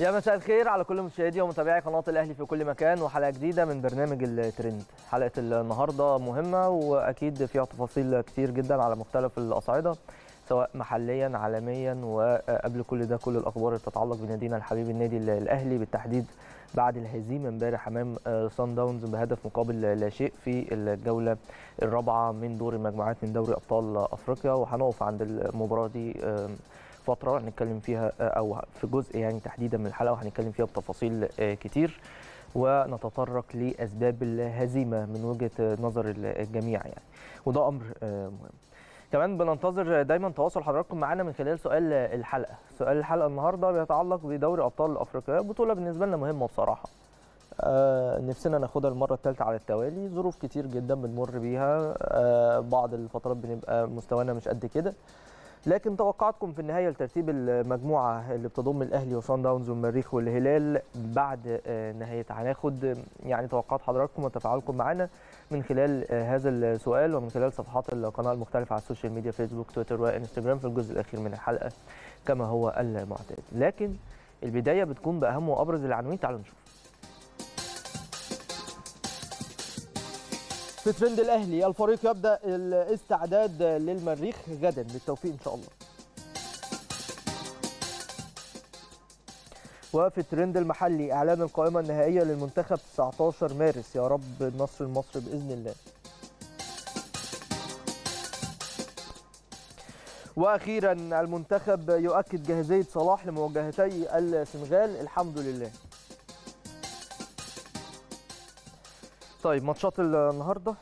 يا مساء الخير على كل مشاهدي ومتابعي قناة الأهلي في كل مكان وحلقة جديدة من برنامج الترند. حلقة النهارده مهمة وأكيد فيها تفاصيل كتير جدا على مختلف الأصعدة سواء محليا عالميا وقبل كل ده كل الأخبار اللي تتعلق بنادينا الحبيب النادي الأهلي بالتحديد بعد الهزيمة امبارح أمام سان داونز بهدف مقابل لا شيء في الجولة الرابعة من دور المجموعات من دوري أبطال أفريقيا. وهنقف عند المباراة دي فترة هنتكلم فيها أو في جزء يعني تحديدا من الحلقة وهنتكلم فيها بتفاصيل كتير. ونتطرق لأسباب الهزيمة من وجهة نظر الجميع يعني. وده أمر مهم. كمان بننتظر دايما تواصل حضراتكم معنا من خلال سؤال الحلقة. سؤال الحلقة النهارده بيتعلق بدوري أبطال أفريقيا بطولة بالنسبة لنا مهمة بصراحة. آه نفسنا ناخدها المرة الثالثه على التوالي. ظروف كتير جدا بنمر بيها آه بعض الفترات بنبقى مستوانا مش قد كده. لكن توقعاتكم في النهاية لترتيب المجموعة اللي بتضم الأهلي وصن داونز والمريخ والهلال بعد نهايتها هناخد يعني توقعات حضراتكم وتفاعلكم معنا من خلال هذا السؤال ومن خلال صفحات القناة المختلفة على السوشيال ميديا فيسبوك تويتر وإنستجرام في الجزء الأخير من الحلقة كما هو المعتاد. لكن البداية بتكون بأهم وأبرز العناوين. تعالوا نشوف. في ترند الأهلي الفريق يبدأ الاستعداد للمريخ غدا بالتوفيق إن شاء الله. وفي الترند المحلي إعلان القائمة النهائية للمنتخب 19 مارس. يا رب النصر المصري بإذن الله. وأخيرا المنتخب يؤكد جاهزية صلاح لمواجهتي السنغال. الحمد لله. طيب ماتشات النهارده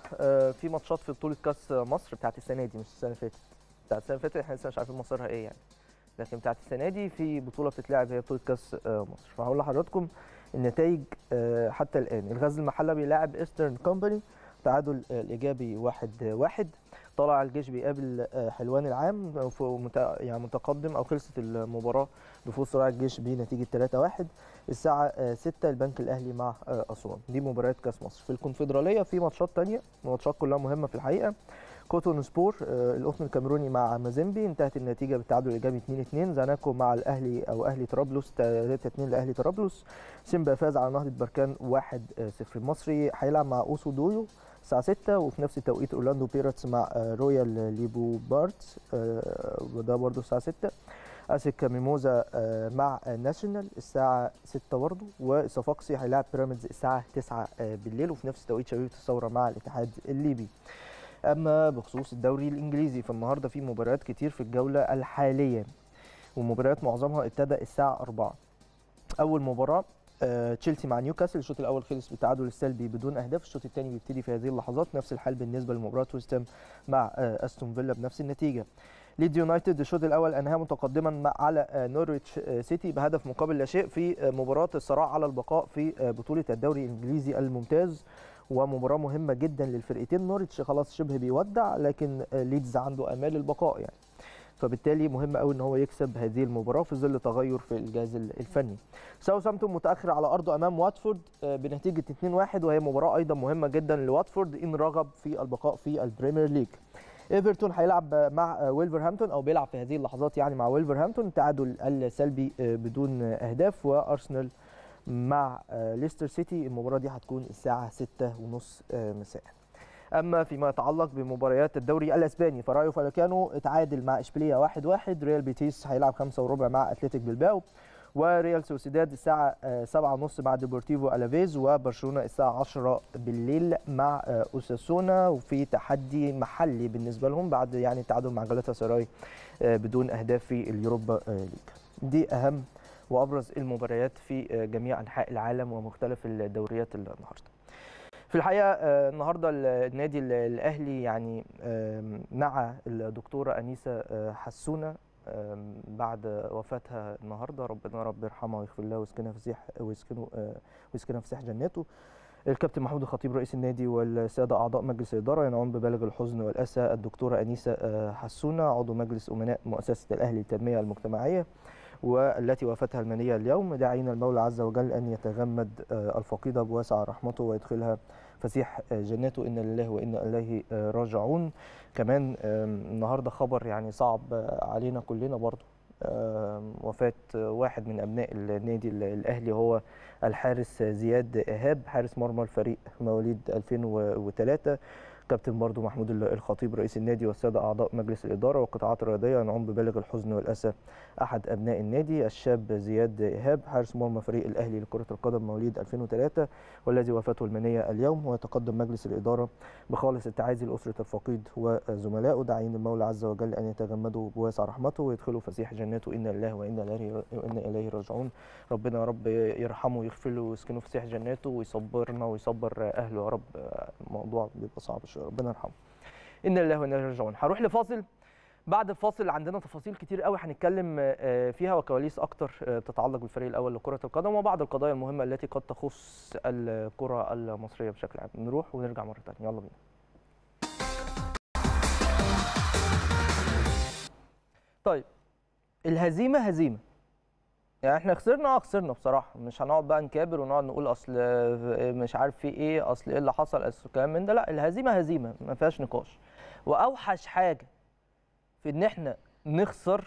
في ماتشات في بطولة كأس مصر بتاعت السنة دي مش السنة اللي فاتت. بتاعت السنة اللي فاتت إحنا لسه مش عارفين مصيرها إيه يعني. لكن بتاعت السنة دي في بطولة بتتلعب هي بطولة كأس مصر. فهقول لحضراتكم النتائج حتى الآن. الغزل المحلة بيلاعب ايسترن كومباني تعادل الإيجابي واحد واحد. طلع الجيش بيقابل حلوان العام يعني متقدم أو خلصت المباراة بفوز طلع الجيش بنتيجة 3-1 الساعة 6 البنك الأهلي مع أسوان. دي مباريات كأس مصر. في الكونفدرالية في ماتشات ثانية ماتشات كلها مهمة في الحقيقة. كوتون سبور القطن الكاميروني مع مازيمبي انتهت النتيجة بالتعادل الإيجابي 2-2 زاناكو مع الأهلي أو أهلي طرابلس 3-2 لأهلي طرابلس. سيمبا فاز على نهضة بركان 1-0 المصري هيلعب مع أوتوهو دويو الساعة 6 وفي نفس التوقيت أورلاندو بايرتس مع رويال ليوباردز وده برده الساعة 6 أسيك ميموزا مع ناشونال الساعة 6 برضه والصفاقسي هيلاعب بيراميدز الساعة 9 بالليل وفي نفس التوقيت شبيبة الساورة مع الاتحاد الليبي. أما بخصوص الدوري الإنجليزي فالنهاردة في مباريات كتير في الجولة الحالية ومباريات معظمها ابتدى الساعة 4 أول مباراة تشيلسي مع نيوكاسل. الشوط الأول خلص بالتعادل السلبي بدون أهداف. الشوط الثاني بيبتدي في هذه اللحظات. نفس الحال بالنسبة لمباراة ويست مع أستون فيلا بنفس النتيجة. ليدز يونايتد الشوط الأول انهى متقدما على نوريتش سيتي بهدف مقابل لا شيء في مباراة الصراع على البقاء في بطولة الدوري الإنجليزي الممتاز. ومباراة مهمة جدا للفرقتين. نوريتش خلاص شبه بيودع لكن ليدز عنده آمال البقاء يعني. فبالتالي مهم قوي إن هو يكسب هذه المباراة في ظل تغير في الجهاز الفني. ساوثهامبتون متأخر على أرضه أمام واتفورد بنتيجة 2-1 وهي مباراة أيضا مهمة جدا لواتفورد إن رغب في البقاء في البريمير ليج. إيفرتون هيلعب مع ويلفرهامبتون أو بيلعب في هذه اللحظات يعني مع ويلفرهامبتون تعادل السلبي بدون أهداف وأرسنال مع ليستر سيتي المباراة دي هتكون الساعة 6:30 مساء. أما فيما يتعلق بمباريات الدوري الإسباني فرايو فاليكانو اتعادل مع إشبيلية 1-1 واحد واحد. ريال بيتيس هيلعب 5 وربع مع أتلتيك بلباو وريال سوسيداد الساعة 7:30 مع ديبورتيفو ألافيز وبرشلونة الساعة 10 بالليل مع أوساسونا وفي تحدي محلي بالنسبة لهم بعد يعني التعادل مع جالاتا سراي بدون أهداف في اليوروبا ليج دي أهم وأبرز المباريات في جميع أنحاء العالم ومختلف الدوريات النهارده في الحقيقة النهارده النادي الأهلي يعني نعى الدكتورة أنيسة حسونة بعد وفاتها النهارده. ربنا رب يرحمها ويغفر لها ويسكنها فسيح ويسكنه ويسكنها فسيح جناته الكابتن محمود الخطيب رئيس النادي والسادة أعضاء مجلس الإدارة ينعون ببالغ الحزن والأسى الدكتورة أنيسة حسونة عضو مجلس أمناء مؤسسة الأهلي للتنميه المجتمعية. والتي وفتها المنية اليوم. داعين المولى عز وجل أن يتغمد الفقيدة بواسع رحمته ويدخلها فسيح جناته إن لله وإنا إليه راجعون. كمان النهاردة خبر يعني صعب علينا كلنا برضو. آم، وفاة واحد من أبناء النادي ال- الأهلي هو الحارس زياد إيهاب حارس مرمى الفريق مواليد 2003 كابتن برضو محمود ال- الخطيب رئيس النادي والسادة أعضاء مجلس الإدارة والقطاعات الرياضية ينعم ببالغ الحزن والأسى. أحد أبناء النادي الشاب زياد إيهاب حارس مرمى فريق الأهلي لكرة القدم مواليد 2003 والذي وفاته المنية اليوم. ويتقدم مجلس الإدارة بخالص التعازي لأسرة الفقيد وزملائه داعين المولى عز وجل أن يتغمدوا بواسع رحمته ويدخلوا فسيح جناته. إنا لله وإنا إليه وإنا إليه راجعون. ربنا يا رب يرحمه ويغفر له ويسكنه فسيح جناته ويصبرنا ويصبر أهله يا رب. الموضوع بيبقى صعب شوية. ربنا يرحمه. إنا لله وإنا إليه راجعون. هروح لفاصل. بعد الفاصل عندنا تفاصيل كتير قوي هنتكلم آه، فيها وكواليس أكتر آه، بتتعلق بالفريق الأول لكرة القدم وبعض القضايا المهمة التي قد تخص الكرة المصرية بشكل عام. نروح ونرجع مرة ثانية يلا بينا. طيب. الهزيمة هزيمة. يعني إحنا خسرنا آه خسرنا بصراحة مش هنقعد بقى نكابر ونقعد نقول أصل مش عارف في إيه أصل إيه اللي حصل أصل الكلام من ده لا الهزيمة هزيمة ما فيهاش نقاش. وأوحش حاجة في إن إحنا نخسر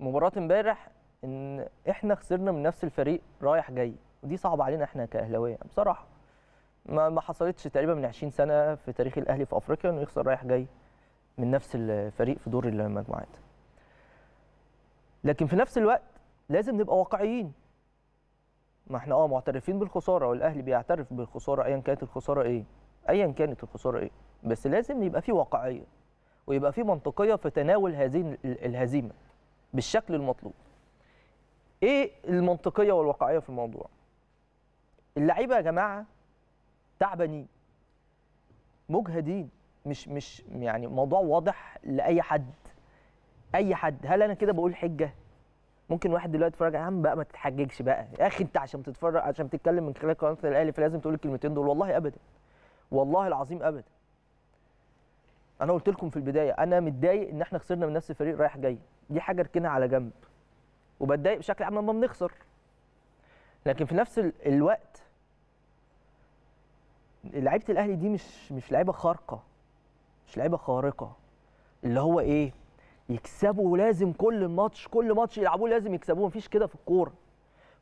مباراة امبارح إن إحنا خسرنا من نفس الفريق رايح جاي. ودي صعبة علينا إحنا كأهلاوية بصراحة. ما ما حصلتش تقريبا من 20 سنة في تاريخ الأهلي في أفريقيا إنه يخسر رايح جاي من نفس الفريق في دور المجموعات. لكن في نفس الوقت لازم نبقى واقعيين. ما إحنا آه معترفين بالخسارة والأهلي بيعترف بالخسارة ايا كانت الخسارة إيه؟ ايا كانت الخسارة إيه؟ بس لازم يبقى في واقعية ويبقى في منطقية في تناول هذه ال- الهزيمة بالشكل المطلوب. إيه المنطقية والواقعية في الموضوع؟ اللعيبة يا جماعة تعبانين مجهدين مش مش يعني موضوع واضح لأي حد. أي حد هل أنا كده بقول حجة؟ ممكن واحد دلوقتي يتفرج يا عم بقى ما تتحججش بقى. يا أخي أنت عشان تتفرج عشان تتكلم من خلال قناة الأهلي فلازم تقول الكلمتين دول. والله ابدا. والله العظيم ابدا. أنا قلت لكم في البداية أنا متضايق إن إحنا خسرنا من نفس الفريق رايح جاي. دي حاجة اركنها على جنب. وبتضايق بشكل عام لما بنخسر. لكن في نفس ال- الوقت لعيبة الأهلي دي مش مش لعيبة خارقة. مش لعيبة خارقة. اللي هو إيه؟ يكسبوا لازم كل ماتش كل ماتش يلعبوه لازم يكسبوه مفيش كده في الكورة.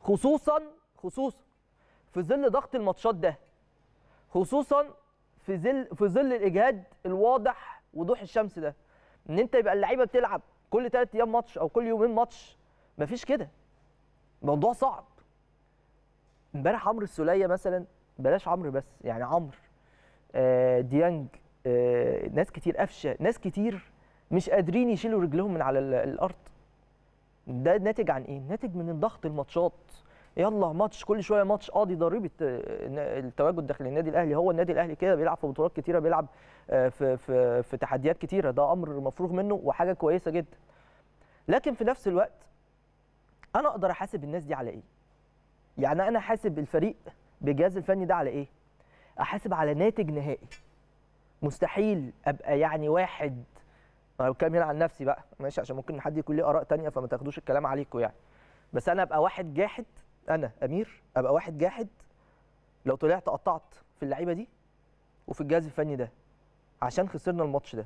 خصوصا خصوصا في ظل ضغط الماتشات ده خصوصا في ظل في ظل الإجهاد الواضح وضوح الشمس ده إن أنت يبقى اللعيبة بتلعب كل ثلاث أيام ماتش أو كل يومين ماتش مفيش كده. موضوع صعب. إمبارح عمرو السولية مثلا بلاش عمرو بس يعني عمرو آه ديانج آه ناس كتير قفشة ناس كتير مش قادرين يشيلوا رجلهم من على ال- الأرض. ده ناتج عن إيه؟ ناتج من الضغط الماتشات. يلا ماتش كل شوية ماتش. آه دي ضريبة آه، التواجد داخل النادي الأهلي. هو النادي الأهلي كده بيلعب في بطولات كتيرة بيلعب آه، في في في تحديات كتيرة. ده أمر مفروغ منه وحاجة كويسة جدا. لكن في نفس الوقت أنا أقدر أحاسب الناس دي على إيه؟ يعني أنا حاسب الفريق بالجهاز الفني ده على إيه؟ أحاسب على ناتج نهائي. مستحيل أبقى يعني واحد أنا بتكلم هنا عن نفسي بقى ماشي؟ عشان ممكن حد يكون ليه آراء تانية فما تاخدوش الكلام عليكم يعني. بس أنا أبقى واحد جاحد أنا أمير أبقى واحد جاحد لو طلعت قطعت في اللعيبة دي وفي الجهاز الفني ده عشان خسرنا الماتش ده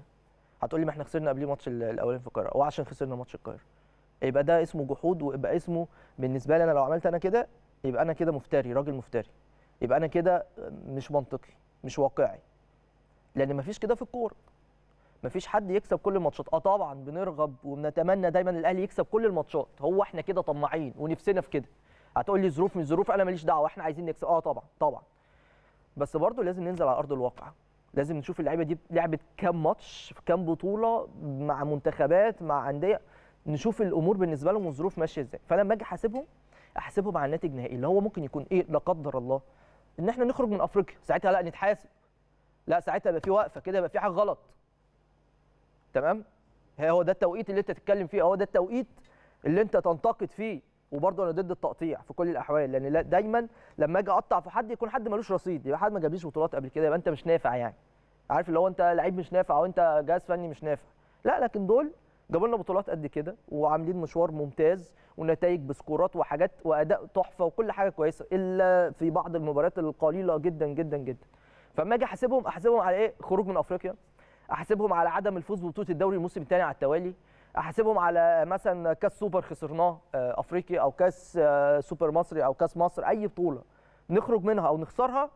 هتقول لي ما إحنا خسرنا قبليه ماتش ال- الأولاني في القاهرة أو عشان خسرنا ماتش القاهرة. يبقى ده اسمه جحود ويبقى اسمه بالنسبة لي أنا لو عملت أنا كده يبقى أنا كده مفتري راجل مفتري. يبقى أنا كده مش منطقي مش واقعي. لأن مفيش كده في الكورة. مفيش حد يكسب كل الماتشات. آه طبعا بنرغب وبنتمنى دايما الأهلي يكسب كل الماتشات. هو إحنا كده طماعين ونفسنا في كده. هتقول لي ظروف مش ظروف أنا ماليش دعوة إحنا عايزين نكسب. آه طبعا طبعا. بس برضه لازم ننزل على أرض الواقع. لازم نشوف اللعيبة دي لعبت كام ماتش في كام بطولة مع منتخبات مع أندية. نشوف الأمور بالنسبة لهم والظروف ماشية إزاي. فأنا لما أجي أحاسبهم أحاسبهم على الناتج النهائي اللي هو ممكن يكون إيه؟ لا قدر الله. إن إحنا نخرج من أفريقيا ساعتها لا نتحاسب. لا ساعتها يبقى في وقفة كده يبقى في حاجة غلط. تمام؟ هو ده التوقيت اللي انت تتكلم فيه هو ده التوقيت اللي انت تنتقد فيه وبرضه أنا ضد التقطيع في كل الأحوال لأن لا- دايما لما أجي أقطع في حد يكون حد ملوش رصيد يبقى حد ما جابليش بطولات قبل كده يبقى انت مش نافع يعني. عارف اللي هو انت لعيب مش نافع أو انت جهاز فني مش نافع. لا لكن دول جابوا لنا بطولات قد كده وعاملين مشوار ممتاز ونتائج بسكورات وحاجات وأداء تحفة وكل حاجة كويسة إلا في بعض المباريات القليلة جدا جدا جدا. فاما أجي أحاسبهم أحاسبهم على إيه؟ خروج من أفريقيا. أحاسبهم على عدم الفوز ببطولة الدوري الموسم الثاني على التوالي. أحاسبهم على مثلا كأس سوبر خسرناه آه، افريقي أو كأس آه، سوبر مصري أو كأس مصر أي بطولة نخرج منها أو نخسرها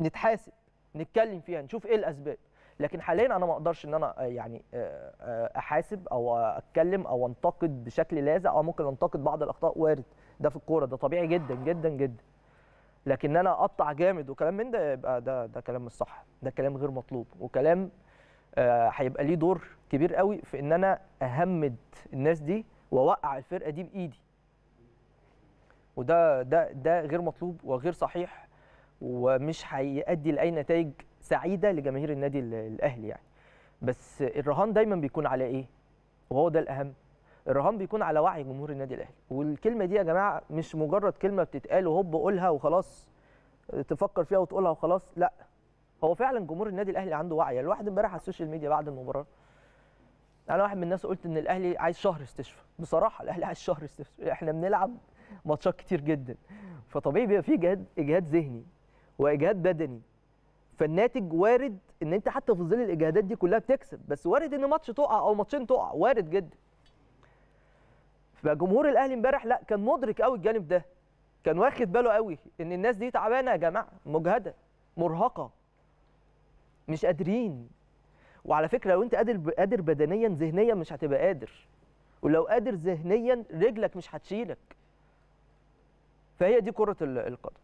نتحاسب نتكلم فيها نشوف إيه الأسباب. لكن حاليا أنا ما أقدرش إن أنا آه، يعني أحاسب أو أتكلم أو أنتقد بشكل لاذع أو ممكن أنتقد بعض الأخطاء وارد. ده في الكورة ده طبيعي جدا جدا جدا. لكن إن أنا أقطع جامد وكلام من ده يبقى ده ده كلام مش صح. ده كلام غير مطلوب وكلام هيبقى ليه دور كبير قوي في إن أنا أهمد الناس دي وأوقع الفرقة دي بإيدي. وده ده ده غير مطلوب وغير صحيح ومش هيؤدي لأي نتائج سعيدة لجماهير النادي ال- الأهلي يعني. بس الرهان دايما بيكون على إيه؟ وهو ده الأهم. الرهان بيكون على وعي جمهور النادي الأهلي. والكلمة دي يا جماعة مش مجرد كلمة بتتقال وهوب قولها وخلاص تفكر فيها وتقولها وخلاص لأ. هو فعلا جمهور النادي الأهلي عنده وعي. الواحد امبارح على السوشيال ميديا بعد المباراة أنا واحد من الناس قلت إن الأهلي عايز شهر استشفاء. بصراحة الأهلي عايز شهر استشفاء. إحنا بنلعب ماتشات كتير جدا. فطبيعي بيبقى في إجهاد إجهاد ذهني وإجهاد بدني. فالناتج وارد إن أنت حتى في ظل الإجهادات دي كلها بتكسب. بس وارد إن ماتش تقع أو ماتشين تقع. وارد جدا. فجمهور الأهلي امبارح لا كان مدرك قوي الجانب ده. كان واخد باله قوي إن الناس دي تعبانة يا جماعة. مجهدة مرهقة. مش قادرين. وعلى فكرة لو انت قادر قادر بدنيا ذهنيا مش هتبقى قادر. ولو قادر ذهنيا رجلك مش هتشيلك. فهي دي كرة ال- القدم.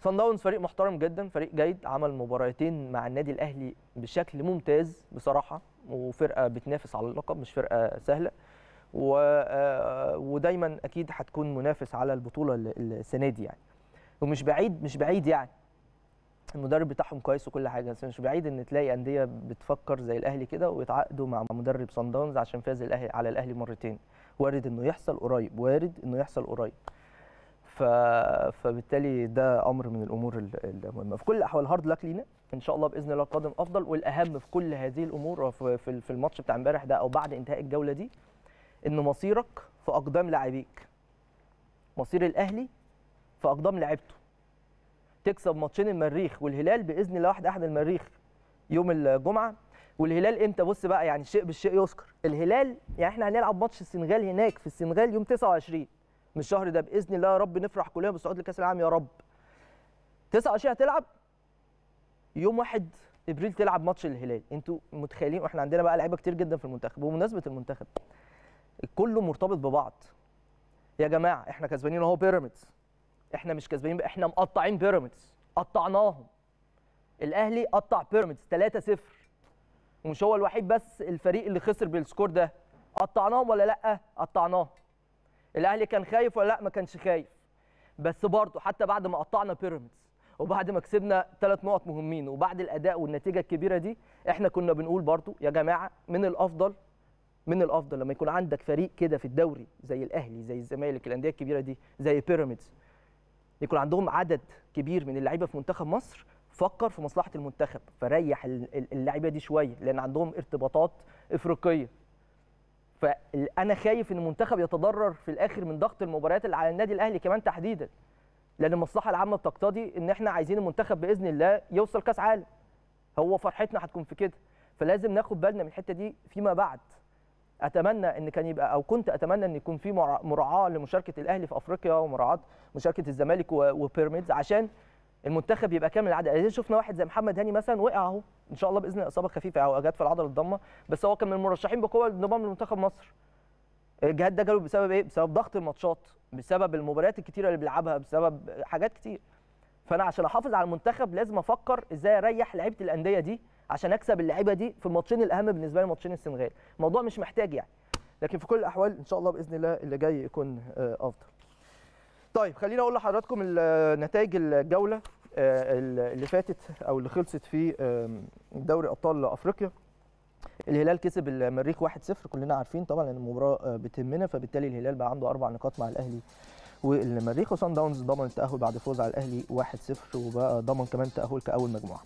صن داونز فريق محترم جدا فريق جيد عمل مباراتين مع النادي الأهلي بشكل ممتاز بصراحة وفرقة بتنافس على اللقب مش فرقة سهلة. و... آه، ودايما أكيد هتكون منافس على البطولة ال- السنة دي يعني. ومش بعيد مش بعيد يعني. المدرب بتاعهم كويس وكل حاجة بس مش بعيد إن تلاقي أندية بتفكر زي الأهلي كده ويتعاقدوا مع مدرب صن داونز عشان فاز الأهلي على الأهلي مرتين. وارد إنه يحصل قريب وارد إنه يحصل قريب. ف... فبالتالي ده أمر من الأمور ال- المهمة. في كل الأحوال هارد لك لينا. إن شاء الله بإذن الله القادم أفضل والأهم في كل هذه الأمور في الماتش بتاع امبارح ده أو بعد إنتهاء الجولة دي ان مصيرك في أقدام لاعبيك. مصير الأهلي في أقدام لعيبته تكسب ماتشين المريخ والهلال بإذن الله واحد أحد المريخ يوم الجمعة. والهلال إمتى؟ بص بقى يعني الشيء بالشيء يذكر. الهلال يعني إحنا هنلعب ماتش السنغال هناك في السنغال يوم 29 من الشهر ده بإذن الله يا رب نفرح كلنا بالصعود لكأس العالم يا رب. 29 هتلعب؟ يوم 1 إبريل تلعب ماتش الهلال. أنتوا متخيلين؟ وإحنا عندنا بقى لعيبة كتير جدا في المنتخب. بمناسبه المنتخب كله مرتبط ببعض. يا جماعة إحنا كسبانين أهو بيراميدز. إحنا مش كسبانين إحنا مقطعين بيراميدز قطعناهم. الأهلي قطع بيراميدز 3-0 ومش هو الوحيد بس الفريق اللي خسر بالسكور ده. قطعناهم ولا لأ؟ قطعناهم. الأهلي كان خايف ولا لأ؟ ما كانش خايف. بس برضه حتى بعد ما قطعنا بيراميدز وبعد ما كسبنا ثلاث نقط مهمين وبعد الأداء والنتيجة الكبيرة دي إحنا كنا بنقول برضه يا جماعة من الأفضل من الأفضل لما يكون عندك فريق كده في الدوري زي الأهلي زي الزمالك الأندية الكبيرة دي زي بيراميدز يكون عندهم عدد كبير من اللعيبة في منتخب مصر فكر في مصلحة المنتخب فريح ال- ال- اللعيبة دي شوية لأن عندهم ارتباطات إفريقية. فأنا خايف إن المنتخب يتضرر في الآخر من ضغط المباريات اللي على النادي الأهلي كمان تحديدا. لأن المصلحة العامة بتقتضي إن إحنا عايزين المنتخب بإذن الله يوصل كأس عالم. هو فرحتنا هتكون في كده. فلازم ناخد بالنا من الحتة دي فيما بعد. أتمنى إن كان يبقى أو كنت أتمنى إن يكون في مرا- مراعاة لمشاركة الأهلي في أفريقيا ومراعاة مشاركة الزمالك وبيراميدز عشان المنتخب يبقى كامل العدد. عايزين شفنا واحد زي محمد هاني مثلا وقع أهو. إن شاء الله بإذن إصابة خفيفة أو جت في العضلة الضمة. بس هو كان من المرشحين بقوة للانضمام لمنتخب مصر. الجهاد ده جاله بسبب إيه؟ بسبب ضغط الماتشات بسبب المباريات الكتيرة اللي بيلعبها بسبب حاجات كتير. فأنا عشان أحافظ على المنتخب لازم أفكر إزاي أريح لعيبة الأندية دي. عشان اكسب اللعيبه دي في الماتشين الاهم بالنسبة لي ماتشين السنغال. الموضوع مش محتاج يعني. لكن في كل الأحوال إن شاء الله بإذن الله اللي جاي يكون آه، أفضل. طيب خليني أقول لحضراتكم ال- نتائج الجولة آه، اللي فاتت أو اللي خلصت في دوري أبطال أفريقيا. الهلال كسب المريخ 1-0 كلنا عارفين طبعا لأن المباراة آه، بتهمنا فبالتالي الهلال بقى عنده أربع نقاط مع الأهلي والمريخ. وصن داونز ضمن التاهل بعد فوز على الأهلي 1-0 وبقى ضمن كمان التاهل كأول مجموعة. آه،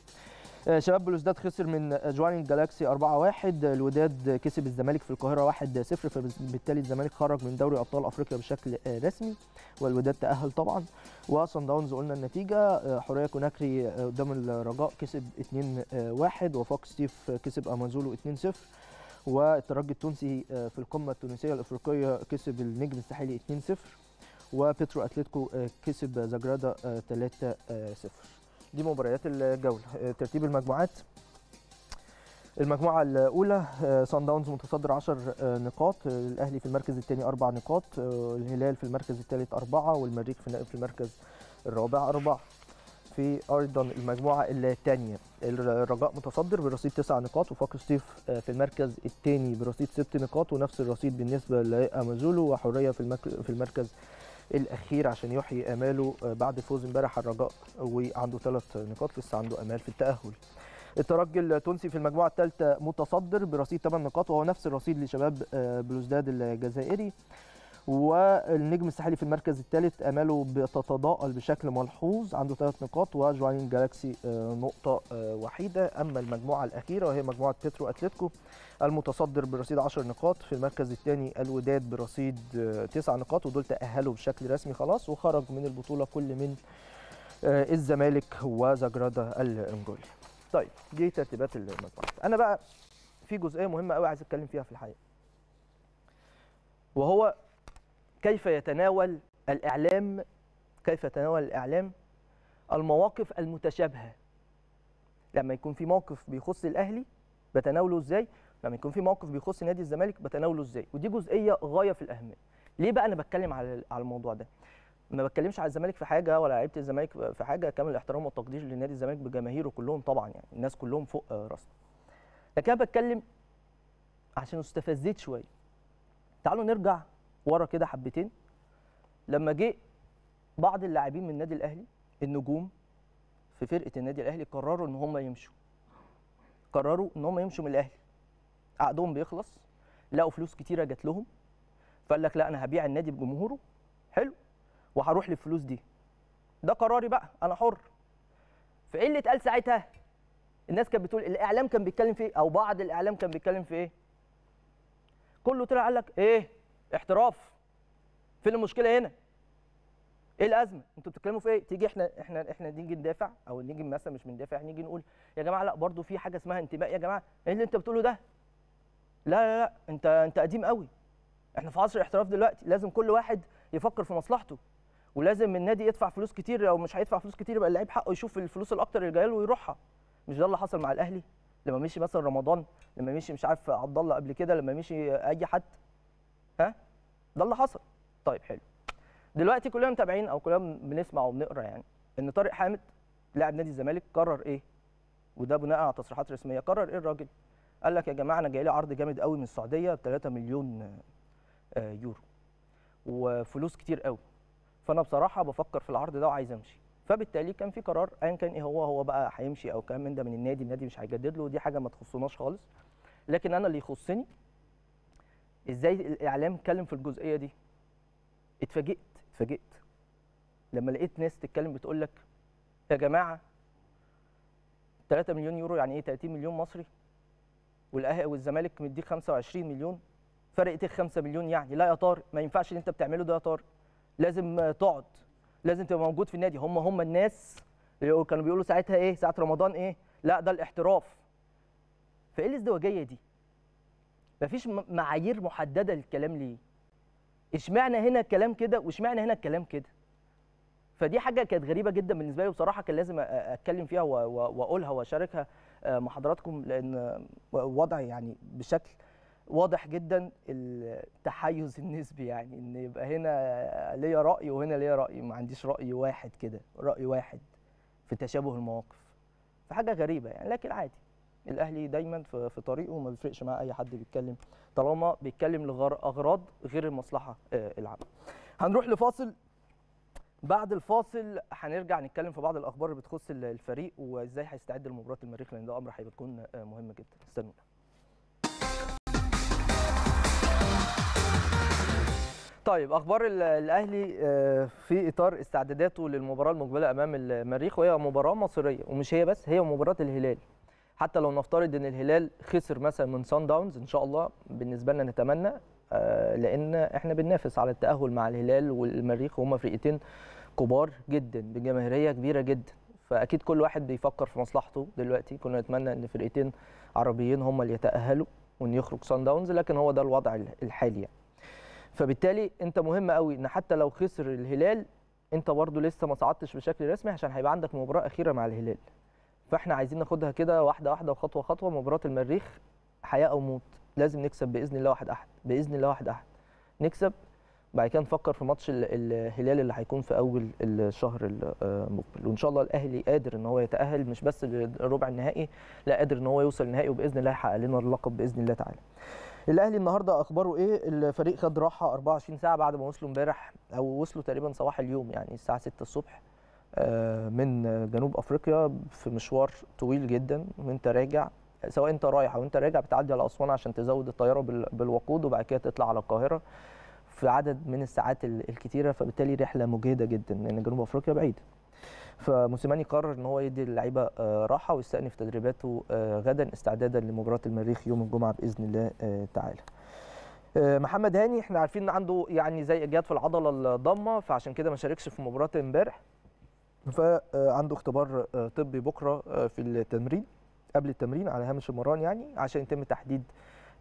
شباب بلوزداد خسر من جواني الجالاكسي 4-1 الوداد كسب الزمالك في القاهرة 1-0 فبالتالي الزمالك خرج من دوري أبطال أفريقيا بشكل آه، رسمي والوداد تأهل طبعا. وصن داونز قلنا النتيجة آه، حورية كوناكري آه، قدام الرجاء كسب 2-1 وفاق سطيف كسب أمازولو 2-0 والترجي التونسي آه، في القمة التونسية الأفريقية كسب النجم الساحلي 2-0 وبيترو أتلتيكو آه، كسب ساجرادا آه، 3-0 دي مباريات الجولة. آه، ترتيب المجموعات. المجموعة الأولى آه، صن داونز متصدر 10 آه، نقاط. آه، الأهلي في المركز الثاني أربع نقاط. آه، الهلال في المركز الثالث أربعة والمريخ في المركز الرابع أربعة. في أيضا المجموعة الثانية الرجاء متصدر برصيد تسع نقاط وفاق سطيف آه، في المركز الثاني برصيد ست نقاط ونفس الرصيد بالنسبة لأمازولو وحرية في المركز الأخير عشان يحيي آماله آه، بعد فوز امبارح الرجاء وعنده ثلاث نقاط لسه عنده آمال في التأهل. الترجي التونسي في المجموعة الثالثة متصدر برصيد 8 نقاط وهو نفس الرصيد لشباب آه، بلوزداد الجزائري. والنجم الساحلي في المركز الثالث آماله بتتضاءل بشكل ملحوظ عنده ثلاث نقاط وجوانينج جالاكسي آه، نقطة آه، وحيدة. أما المجموعة الأخيرة وهي مجموعة بيترو أتلتيكو المتصدر برصيد 10 نقاط في المركز الثاني الوداد برصيد 9 نقاط ودول تأهلوا بشكل رسمي خلاص وخرج من البطولة كل من آه، الزمالك وزاجرادا الانجولي طيب دي ترتيبات المجموعات أنا بقى في جزئية مهمة قوي عايز أتكلم فيها في الحقيقة وهو كيف يتناول الإعلام كيف يتناول الإعلام؟ المواقف المتشابهة. لما يكون في موقف بيخص الأهلي بتناوله إزاي؟ لما يكون في موقف بيخص نادي الزمالك بتناوله إزاي؟ ودي جزئية غاية في الأهمية. ليه بقى أنا بتكلم على الموضوع ده؟ ما بتكلمش على الزمالك في حاجة ولا لعيبة الزمالك في حاجة كامل الاحترام والتقدير لنادي الزمالك بجماهيره كلهم طبعا يعني الناس كلهم فوق راسنا لكن أنا بتكلم عشان استفزيت شوية. تعالوا نرجع ورا كده حبتين لما جه بعض اللاعبين من النادي الأهلي النجوم في فرقة النادي الأهلي قرروا إن هم يمشوا. قرروا إن هم يمشوا من الأهلي. عقدهم بيخلص لقوا فلوس كتيرة جات لهم فقال لك لا أنا هبيع النادي بجمهوره. حلو. وهروح للفلوس دي. ده قراري بقى أنا حر. فايه اللي اتقال ساعتها الناس كانت بتقول الإعلام كان بيتكلم في إيه؟ أو بعض الإعلام كان بيتكلم في إيه؟ كله طلع قال لك إيه؟ احتراف. فين المشكلة هنا. إيه الأزمة؟ أنتوا بتتكلموا في إيه؟ تيجي إحنا إحنا إحنا نيجي ندافع؟ أو نيجي مثلا مش بندافع نيجي نقول يا جماعة لأ برضو في حاجة اسمها انتماء. يا جماعة إيه اللي أنت بتقوله ده؟ لا لا لا أنت أنت قديم قوي. إحنا في عصر الاحتراف دلوقتي. لازم كل واحد يفكر في مصلحته. ولازم النادي يدفع فلوس كتير أو مش هيدفع فلوس كتير يبقى اللعيب حقه يشوف الفلوس الأكتر اللي جاية له ويروحها. مش ده اللي حصل مع الأهلي؟ لما مشي مثلا رمضان لما مشي مش عارف عبد الله قبل كده لما مشي أي حد ها؟ ده اللي حصل. طيب حلو. دلوقتي كلنا متابعين أو كلنا بنسمع وبنقرا يعني إن طارق حامد لاعب نادي الزمالك قرر إيه؟ وده بناء على تصريحات رسمية. قرر إيه الراجل؟ قال لك يا جماعة أنا جاي لي عرض جامد قوي من السعودية ب 3 مليون آه، يورو. وفلوس كتير قوي. فأنا بصراحة بفكر في العرض ده وعايز أمشي. فبالتالي كان في قرار ايا كان إيه هو هو بقى هيمشي أو كلام من ده من النادي النادي مش هيجدد له دي حاجة ما تخصناش خالص. لكن أنا اللي يخصني إزاي الإعلام اتكلم في الجزئية دي؟ اتفاجئت اتفاجئت. لما لقيت ناس تتكلم بتقول لك يا جماعة 3 مليون يورو يعني إيه 30 مليون مصري؟ والأهلي والزمالك مديك 25 مليون فرق إيه 5 مليون يعني لا يا طارق ما ينفعش اللي أنت بتعمله ده يا طارق لازم تقعد. لازم تبقى موجود في النادي. هم هم الناس اللي كانوا بيقولوا ساعتها إيه ساعة رمضان إيه؟ لا ده الإحتراف. فإيه الازدواجية دي؟ مفيش معايير محددة للكلام ليه. اشمعنى هنا الكلام كده واشمعنى هنا الكلام كده؟ فدي حاجة كانت غريبة جدا بالنسبة لي وبصراحة كان لازم أتكلم فيها وأقولها وأشاركها آه، مع حضراتكم لأن وضع يعني بشكل واضح جدا التحيز النسبي يعني إن يبقى هنا ليا رأي وهنا ليا رأي ما عنديش رأي واحد كده رأي واحد في تشابه المواقف. فحاجة غريبة يعني لكن عادي. الأهلي دايما في طريقه ما بيفرقش مع أي حد بيتكلم طالما بيتكلم لاغراض غير المصلحة آه، العامة. هنروح لفاصل. بعد الفاصل هنرجع نتكلم في بعض الأخبار اللي بتخص ال- الفريق وإزاي هيستعد لمباراه المريخ لأن ده أمر هيكون آه، مهم جدا. استنونا. طيب أخبار ال- الأهلي آه، في إطار استعداداته للمباراة المقبلة أمام المريخ وهي مباراة مصيرية ومش هي بس هي مباراة الهلال. حتى لو نفترض إن الهلال خسر مثلا من سان داونز إن شاء الله بالنسبة لنا نتمنى آه، لأن إحنا بننافس على التأهل مع الهلال والمريخ وهما فرقتين كبار جدا بجماهيرية كبيرة جدا. فأكيد كل واحد بيفكر في مصلحته دلوقتي. كنا نتمنى إن فرقتين عربيين هما اللي يتأهلوا وإن يخرج سان داونز لكن هو ده الوضع الحالي يعني. فبالتالي أنت مهم قوي إن حتى لو خسر الهلال أنت برضه لسه ما صعدتش بشكل رسمي عشان هيبقى عندك مباراة أخيرة مع الهلال. فاحنا عايزين ناخدها كده واحدة واحدة وخطوة خطوة. مباراة المريخ حياة أو موت. لازم نكسب بإذن الله واحد أحد. بإذن الله واحد أحد. نكسب بعد كده نفكر في ماتش الهلال اللي هيكون في أول الشهر المقبل. وإن شاء الله الأهلي قادر إن هو يتأهل مش بس للربع النهائي لا قادر إن هو يوصل النهائي وبإذن الله يحقق لنا اللقب بإذن الله تعالى. الأهلي النهارده أخباره إيه؟ الفريق خد راحة 24 ساعة بعد ما وصلوا امبارح أو وصلوا تقريبا صباح اليوم يعني الساعة 6 الصبح. من جنوب أفريقيا في مشوار طويل جدا وأنت راجع سواء أنت رايح أو أنت راجع بتعدي على أسوان عشان تزود الطيارة بالوقود وبعد كده تطلع على القاهرة في عدد من الساعات الكتيرة فبالتالي رحلة مجهدة جدا لأن جنوب أفريقيا بعيده فموسيماني قرر إن هو يدي اللعيبه راحة ويستأنف تدريباته غدا استعدادا لمباراة المريخ يوم الجمعة بإذن الله تعالى. محمد هاني إحنا عارفين إن عنده يعني زي اجهاد في العضلة الضمة فعشان كده ما شاركش في مباراة امبارح فعنده اختبار طبي بكرة في التمرين قبل التمرين على هامش المران يعني عشان يتم تحديد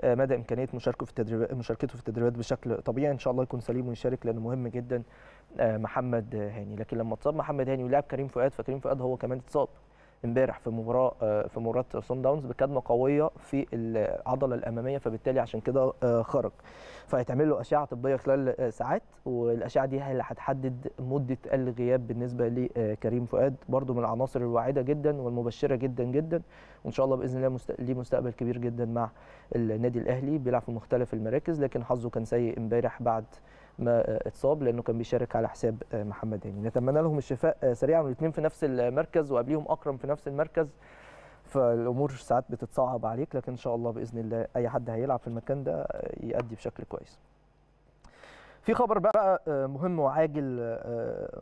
مدى إمكانية مشاركته في التدريبات مشاركته في التدريبات بشكل طبيعي. إن شاء الله يكون سليم ويشارك لأنه مهم جدا محمد هاني. لكن لما اتصاب محمد هاني ولعب كريم فؤاد فكريم فؤاد هو كمان اتصاب. امبارح في مباراة في مباراة صن داونز بكدمه قوية في العضلة الأمامية فبالتالي عشان كده خرج. فهيتعمل له أشعة طبية خلال ساعات والأشعة دي هي اللي هتحدد مدة الغياب بالنسبة لكريم فؤاد برده من العناصر الواعده جدا والمبشرة جدا جدا. وإن شاء الله بإذن الله ليه مستقبل كبير جدا مع النادي الأهلي بيلعب في مختلف المراكز لكن حظه كان سيء امبارح بعد ما اتصاب لأنه كان بيشارك على حساب محمد هاني. نتمنى لهم الشفاء سريعا والاثنين في نفس المركز وقبليهم أكرم في نفس المركز. فالأمور ساعات بتتصعب عليك لكن إن شاء الله بإذن الله أي حد هيلعب في المكان ده يأدي بشكل كويس. في خبر بقى مهم وعاجل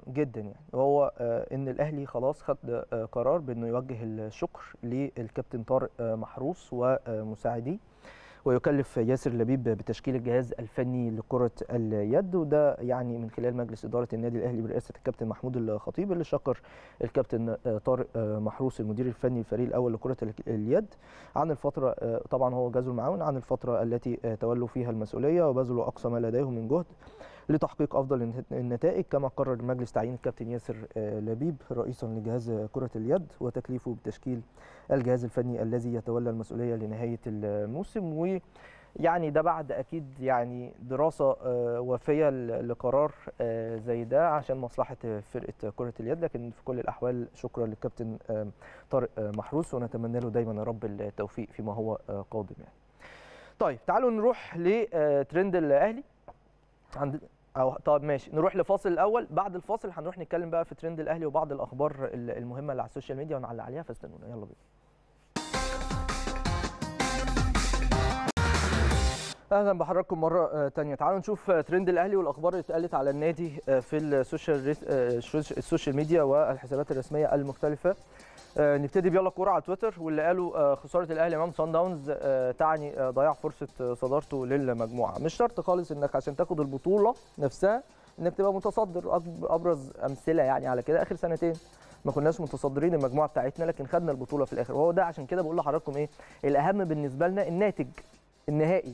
جدا يعني. وهو إن الأهلي خلاص خد قرار بإنه يوجه الشكر للكابتن طارق محروس ومساعديه. ويكلف ياسر لبيب بتشكيل الجهاز الفني لكرة اليد وده يعني من خلال مجلس إدارة النادي الأهلي برئاسة الكابتن محمود الخطيب اللي شكر الكابتن طارق محروس المدير الفني الفريق الأول لكرة اليد عن الفترة طبعا هو جهازه المعاون عن الفترة التي تولوا فيها المسؤولية وبذلوا أقصى ما لديهم من جهد. لتحقيق أفضل النتائج كما قرر المجلس تعيين الكابتن ياسر لبيب رئيسا لجهاز كرة اليد وتكليفه بتشكيل الجهاز الفني الذي يتولى المسؤولية لنهاية الموسم. و يعني ده بعد أكيد يعني دراسة وافيه لقرار زي ده عشان مصلحة فرقة كرة اليد. لكن في كل الأحوال شكرا للكابتن طارق محروس. ونتمنى له دايما يا رب التوفيق فيما هو قادم يعني. طيب تعالوا نروح لترند الأهلي. عند أو طب ماشي نروح لفاصل الأول. بعد الفاصل هنروح نتكلم بقى في ترند الأهلي وبعض الأخبار المهمة اللي على السوشيال ميديا ونعلق عليها فاستنونا. يلا بينا. أهلا بحضراتكم مرة تانية. تعالوا نشوف ترند الأهلي والأخبار اللي اتقالت على النادي في السوشيال السوشيال ميديا والحسابات الرسمية المختلفة. نبتدي بيلا كورة على تويتر واللي قالوا خسارة الأهلي أمام سان داونز تعني ضياع فرصة صدارته للمجموعة. مش شرط خالص إنك عشان تاخد البطولة نفسها إنك تبقى متصدر أبرز أمثلة يعني على كده. آخر سنتين ما كناش متصدرين المجموعة بتاعتنا لكن خدنا البطولة في الآخر. وهو ده عشان كده بقول لحضراتكم إيه الأهم بالنسبة لنا الناتج النهائي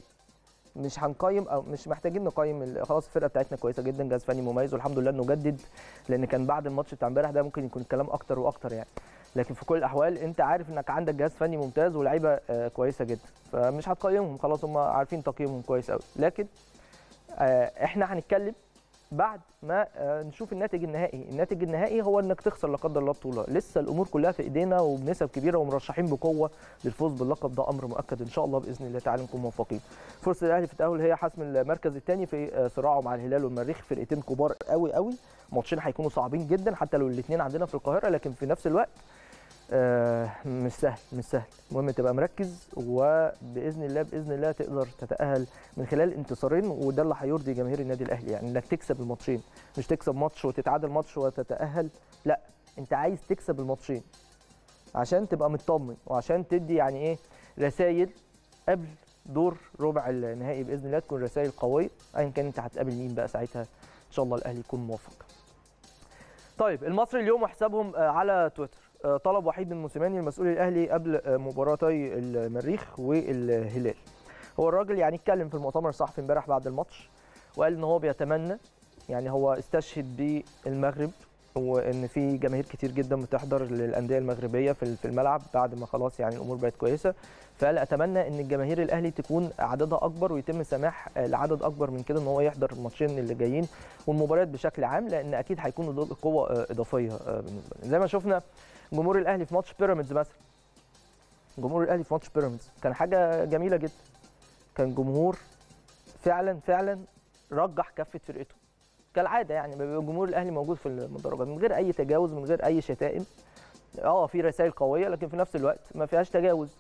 مش هنقيم أو مش محتاجين نقيم خلاص الفرقة بتاعتنا كويسة جدا جهاز فني مميز والحمد لله إنه جدد لأن كان بعد الماتش بتاع امبارح ده ممكن يكون الكلام أكتر وأكتر يعني. لكن في كل الأحوال أنت عارف إنك عندك جهاز فني ممتاز ولاعيبة كويسة جدا. فمش هتقيمهم خلاص هم عارفين تقييمهم كويس قوي لكن إحنا هنتكلم بعد ما نشوف الناتج النهائي. الناتج النهائي هو إنك تخسر لا قدر الله بطولة. لسه الأمور كلها في إيدينا وبنسب كبيرة ومرشحين بقوة للفوز باللقب ده أمر مؤكد إن شاء الله بإذن الله تعالى نكون موفقين. فرصة الأهلي في التأهل هي حسم المركز الثاني في صراعه مع الهلال والمريخ. فرقتين كبار قوي قوي ماتشين هيكونوا صعبين جدا حتى لو الاثنين عندنا في القاهرة لكن في نفس الوقت آه مش سهل مش سهل. المهم تبقى مركز وبإذن الله بإذن الله تقدر تتأهل من خلال انتصارين وده اللي هيرضي جماهير النادي الأهلي. يعني إنك تكسب الماتشين مش تكسب ماتش وتتعادل ماتش وتتأهل. لا أنت عايز تكسب الماتشين عشان تبقى مطمن وعشان تدي يعني إيه رسائل قبل دور ربع النهائي. بإذن الله تكون رسائل قوية ايا كان أنت هتقابل مين بقى ساعتها. إن شاء الله الأهلي يكون موفق طيب المصري اليوم وحسابهم على تويتر. طلب وحيد من موسيماني المسؤول الأهلي قبل مباراتي المريخ والهلال. هو الراجل يعني اتكلم في المؤتمر الصحفي امبارح بعد الماتش وقال إن هو بيتمنى يعني هو استشهد بالمغرب وإن في جماهير كتير جدا بتحضر للأندية المغربية في الملعب بعد ما خلاص يعني الأمور بقت كويسة. فقال أتمنى إن الجماهير الأهلي تكون عددها أكبر ويتم سماح لعدد أكبر من كده إن هو يحضر الماتشين اللي جايين والمباريات بشكل عام لأن أكيد هيكون قوة إضافية بالنسبة زي ما شفنا جمهور الأهلي في ماتش بيراميدز مثلا. جمهور الأهلي في ماتش بيراميدز. كان حاجة جميلة جدا. كان جمهور فعلا فعلا رجح كفة فرقته. كالعادة يعني جمهور الأهلي موجود في المدرجات من غير أي تجاوز من غير أي شتائم. آه في رسائل قوية لكن في نفس الوقت ما فيهاش تجاوز.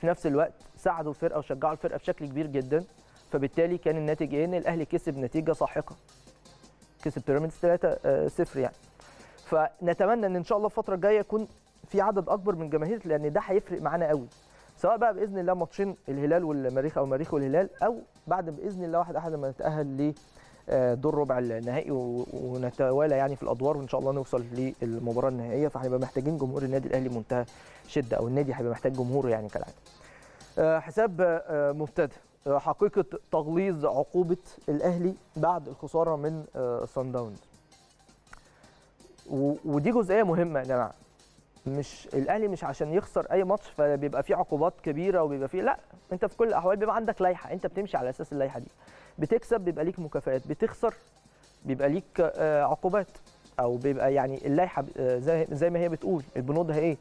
في نفس الوقت ساعدوا الفرقة وشجعوا الفرقة بشكل كبير جدا. فبالتالي كان الناتج إيه؟ إن الأهلي كسب نتيجة ساحقه كسب بيراميدز 3 0 يعني. فنتمنى إن إن شاء الله الفترة الجاية يكون في عدد أكبر من الجماهير لأن ده هيفرق معانا قوي سواء بقى بإذن الله ماتشين الهلال والمريخ أو المريخ والهلال أو بعد بإذن الله واحد أحد ما نتأهل دور ربع النهائي ونتوالى يعني في الأدوار وإن شاء الله نوصل للمباراة النهائية فهنبقى محتاجين جمهور النادي الأهلي منتهى شده أو النادي هيبقى محتاج جمهوره يعني كالعادة. حساب مبتدئ حقيقة تغليظ عقوبة الأهلي بعد الخسارة من صن داونز. ودي جزئية مهمة يا جماعة. مش الأهلي مش عشان يخسر أي ماتش فبيبقى فيه عقوبات كبيرة وبيبقى فيه لأ أنت في كل الأحوال بيبقى عندك لائحة أنت بتمشي على أساس اللائحة دي. بتكسب بيبقى ليك مكافآت بتخسر بيبقى ليك عقوبات أو بيبقى يعني اللائحة زي زي ما هي بتقول البنودها إيه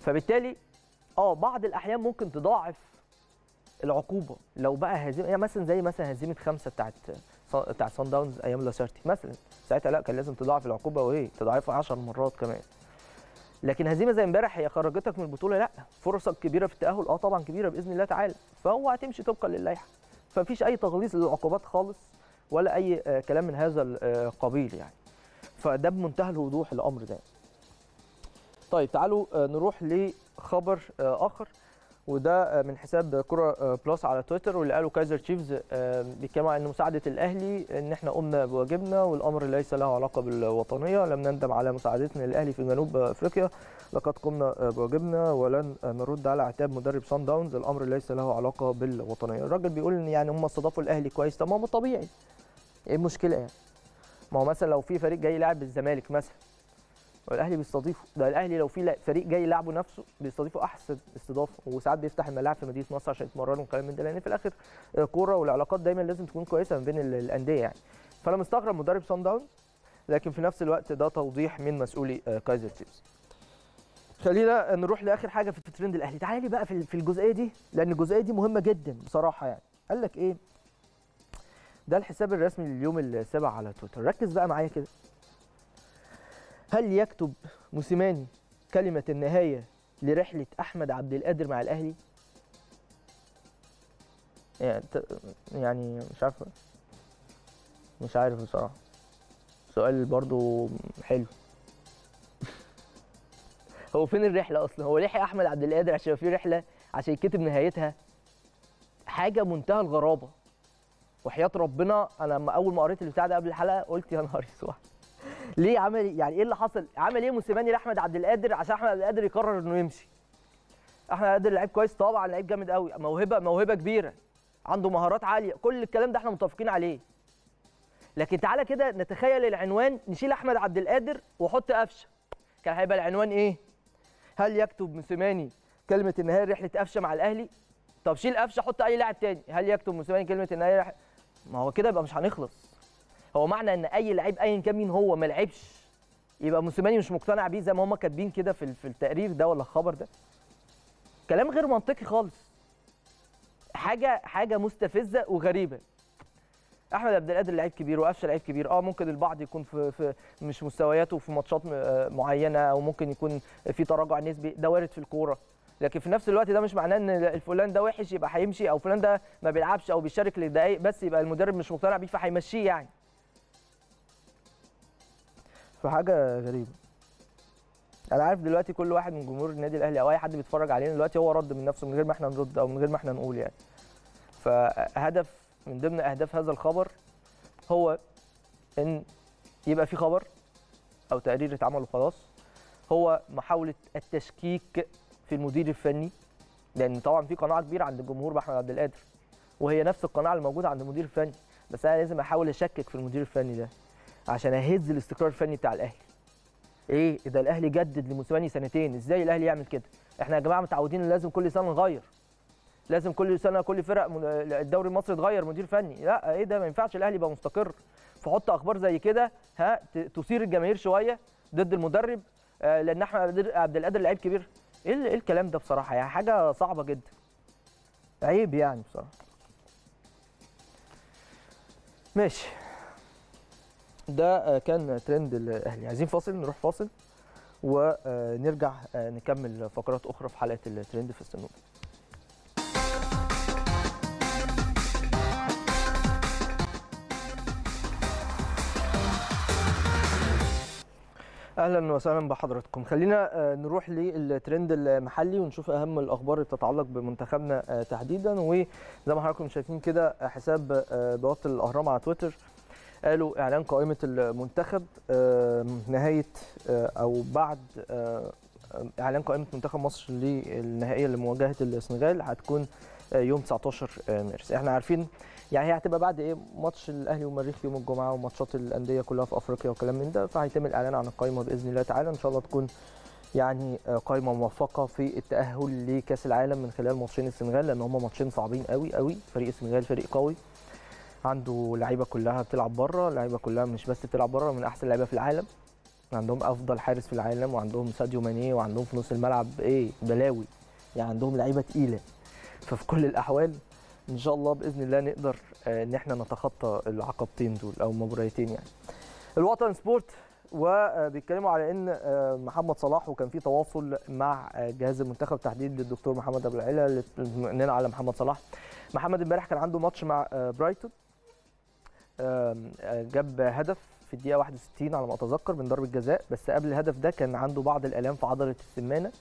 فبالتالي آه بعض الأحيان ممكن تضاعف العقوبة لو بقى هزيمة يعني مثلا زي مثلا هزيمة خمسة بتاعت بتاع سان داونز أيام لاسارتي مثلا ساعتها لا كان لازم تضاعف العقوبة وإيه؟ تضاعفها 10 مرات كمان. لكن هزيمة زي امبارح هي خرجتك من البطولة؟ لا. فرصك كبيرة في التأهل؟ آه طبعا كبيرة بإذن الله تعالى فهو هتمشي طبقا للائحة. فمفيش أي تغليظ للعقوبات خالص ولا أي كلام من هذا القبيل يعني. فده بمنتهى الوضوح الأمر ده. طيب تعالوا نروح لخبر آخر. وده من حساب كرة بلس على تويتر واللي قالوا كايزر تشيفز بيتكلموا عن مساعدة الأهلي إن إحنا قمنا بواجبنا والأمر ليس له علاقة بالوطنية لم نندم على مساعدتنا للأهلي في جنوب أفريقيا. لقد قمنا بواجبنا ولن نرد على عتاب مدرب سان داونز الأمر ليس له علاقة بالوطنية. الراجل بيقول إن يعني هم استضافوا الأهلي كويس. طب ما هو طبيعي. إيه المشكلة يعني؟ ما هو مثلا لو في فريق جاي يلعب الزمالك مثلا والأهلي بيستضيفه. ده الأهلي لو في فريق جاي يلعبه نفسه بيستضيفه أحسن استضافة. وساعات بيفتح الملاعب في مدينة نصر عشان يتمرنوا وكلام من ده لأن في الآخر كوره والعلاقات دايما لازم تكون كويسة ما بين الأندية يعني. فأنا مستغرب مدرب سان داونز لكن في نفس الوقت ده توضيح من مسؤولي كايزر تشيفز خلينا نروح لآخر حاجة في ترند الأهلي. تعالي بقى في الجزئية دي لأن الجزئية دي مهمة جدا بصراحة يعني. قال لك إيه؟ ده الحساب الرسمي لليوم السابع على تويتر. ركز بقى معايا كده. هل يكتب موسيماني كلمة النهاية لرحلة أحمد عبد القادر مع الأهلي؟ يعني مش عارف مش عارف بصراحة. سؤال برضو حلو. هو فين الرحلة أصلا؟ هو لحق أحمد عبد القادر عشان في رحلة عشان يكتب نهايتها؟ حاجة منتهى الغرابة. وحياة ربنا أنا أول ما قريت البتاع ده قبل الحلقة قلت يا نهار أسود. ليه عمل يعني إيه اللي حصل؟ عمل إيه موسيماني لأحمد عبد القادر عشان أحمد عبد القادر يقرر إنه يمشي؟ أحمد عبد القادر لعيب كويس طبعا لعيب جامد قوي موهبه موهبة كبيرة عنده مهارات عالية كل الكلام ده إحنا متفقين عليه لكن تعالى كده نتخيل العنوان نشيل أحمد عبد القادر وحط قفشة كان هيبقى العنوان إيه؟ هل يكتب موسيماني كلمة النهايه رحلة قفشة مع الأهلي؟ طب شيل قفشة حط أي لاعب تاني هل يكتب موسيماني كلمة النهايه رح... ما هو كده يبقى مش هنخلص هو معنى إن أي لعيب ايا كان مين هو ما لعبش. يبقى موسيماني مش مقتنع بيه زي ما هم كاتبين كده في في التقرير ده ولا الخبر ده. كلام غير منطقي خالص. حاجة حاجة مستفزة وغريبة. أحمد عبد القادر لعيب كبير وقفشه لعيب كبير. آه ممكن البعض يكون في, في مش مستوياته في ماتشات معينة أو ممكن يكون في تراجع نسبي. ده وارد في الكورة. لكن في نفس الوقت ده مش معناه إن الفلان ده وحش يبقى هيمشي أو فلان ده ما بيلعبش أو بيشارك لدقايق بس يبقى المدرب مش مقتنع بيه فهيمشيه يعني. فحاجه غريبة. أنا عارف دلوقتي كل واحد من جمهور النادي الأهلي أو أي حد بيتفرج علينا دلوقتي هو رد من نفسه من غير ما إحنا نرد أو من غير ما إحنا نقول يعني. فهدف من ضمن أهداف هذا الخبر هو إن يبقى في خبر أو تقرير اتعمل وخلاص. هو محاولة التشكيك في المدير الفني لأن طبعا في قناعة كبيرة عند الجمهور باحمد عبد القادر وهي نفس القناعة اللي موجودة عند المدير الفني بس أنا لازم أحاول أشكك في المدير الفني ده. عشان اهز الاستقرار الفني بتاع الاهلي. إيه؟ ده الاهلي جدد لموسيماني سنتين. إزاي الاهلي يعمل كده؟ إحنا يا جماعة متعودين لازم كل سنة نغير. لازم كل سنة كل فرق الدوري المصري يتغير مدير فني. لا إيه ده؟ ما ينفعش الاهلي يبقى مستقر. فحط أخبار زي كده ها؟ تثير الجماهير شوية ضد المدرب. آه، لأن احمد عبد القادر لعيب كبير. إيه إيه الكلام ده بصراحة؟ يعني حاجة صعبة جدا. عيب يعني بصراحة. ماشي. ده آه، كان ترند الاهلي عايزين فاصل؟ نروح فاصل ونرجع آه، نكمل فقرات أخرى في حلقة الترند في السنوب. أهلا وسهلا بحضراتكم. خلينا آه، نروح للترند المحلي ونشوف أهم الأخبار اللي بتتعلق بمنتخبنا تحديدا. وزي ما حضراتكم شايفين كده حساب بوابة الأهرام على تويتر قالوا إعلان قائمة المنتخب نهاية آه، أو بعد آه، إعلان قائمة منتخب مصر للنهائية لمواجهة السنغال هتكون آه، يوم 19 مارس. إحنا عارفين يعني هي هتبقى بعد إيه ماتش الأهلي والمريخ يوم الجمعة وماتشات الأندية كلها في أفريقيا وكلام من ده فهيتم الإعلان عن القائمه بإذن الله تعالى. إن شاء الله تكون يعني قائمه موفقة في التأهل لكأس العالم من خلال ماتشين السنغال لأن هم ماتشين صعبين قوي قوي فريق السنغال فريق قوي. عنده لعيبة كلها بتلعب بره لعيبة كلها مش بس بتلعب بره من أحسن لعيبة في العالم. عندهم أفضل حارس في العالم وعندهم ساديو ماني وعندهم في نص الملعب إيه؟ بلاوي. يعني عندهم لعيبة تقيلة. ففي كل الأحوال إن شاء الله بإذن الله نقدر آه، إن إحنا نتخطى العقبتين دول أو المباريتين يعني. الوطن سبورت وبيتكلموا على إن آه، محمد صلاح وكان في تواصل مع آه، جهاز المنتخب تحديد للدكتور محمد أبو العلا للاطمئنان على محمد صلاح. محمد امبارح كان عنده ماتش مع برايتون. جاب هدف في الدقيقة 61 على ما أتذكر من ضربة جزاء بس قبل الهدف ده كان عنده بعض الألام في عضلة السمانة.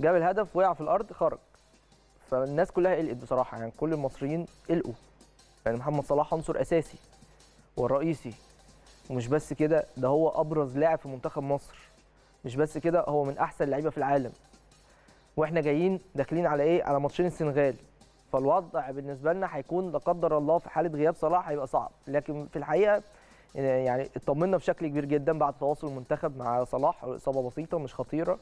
جاب الهدف وقع في الأرض خرج. فالناس كلها قلقت بصراحة يعني كل المصريين قلقوا. يعني محمد صلاح عنصر أساسي والرئيسي. ومش بس كده ده هو أبرز لاعب في منتخب مصر. مش بس كده هو من أحسن اللعيبه في العالم. وإحنا جايين داخلين على إيه؟ على ماتشين السنغال. فالوضع بالنسبة لنا هيكون لا قدر الله في حالة غياب صلاح هيبقى صعب. لكن في الحقيقة يعني اطمنا بشكل كبير جدا بعد تواصل المنتخب مع صلاح. إصابة بسيطة مش خطيرة